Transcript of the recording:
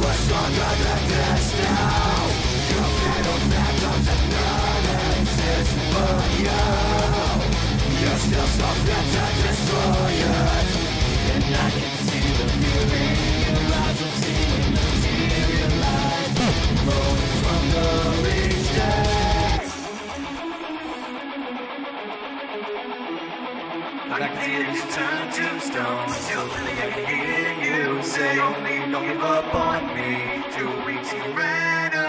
we're stronger than this now You cannot fathom that none exists but you You're still so fit to And I can see the fury say, only don't give up on me. Two weeks you ran away.